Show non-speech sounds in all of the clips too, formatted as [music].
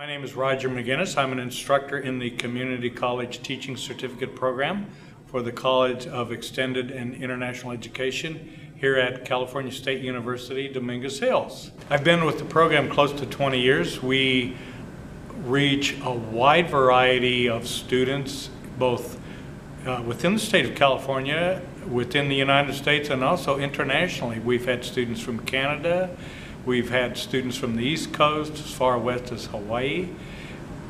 My name is Rodger McGinness. I'm an instructor in the Community College Teaching Certificate Program for the College of Extended and International Education here at California State University, Dominguez Hills. I've been with the program close to 20 years. We reach a wide variety of students, both uh, within the state of California, within the United States, and also internationally. We've had students from Canada, we've had students from the East Coast, as far west as Hawaii.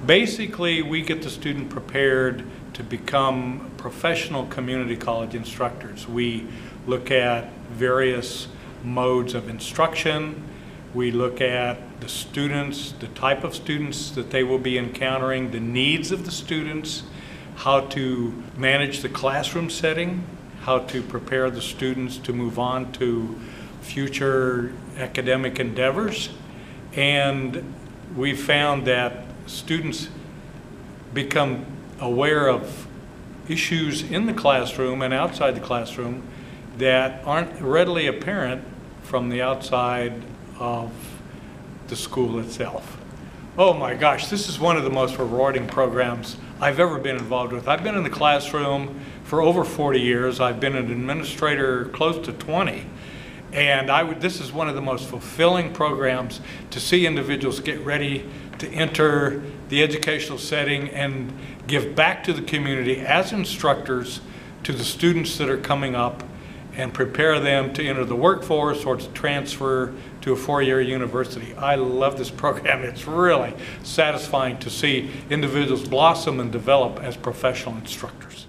Basically, we get the student prepared to become professional community college instructors. We look at various modes of instruction. We look at the students, the type of students that they will be encountering, the needs of the students, how to manage the classroom setting, how to prepare the students to move on to future academic endeavors. And we found that students become aware of issues in the classroom and outside the classroom that aren't readily apparent from the outside of the school itself. Oh my gosh, this is one of the most rewarding programs I've ever been involved with. I've been in the classroom for over 40 years. I've been an administrator close to 20. And I would, this is one of the most fulfilling programs to see individuals get ready to enter the educational setting and give back to the community as instructors to the students that are coming up and prepare them to enter the workforce or to transfer to a four-year university. I love this [laughs] program. It's really satisfying to see individuals blossom and develop as professional instructors.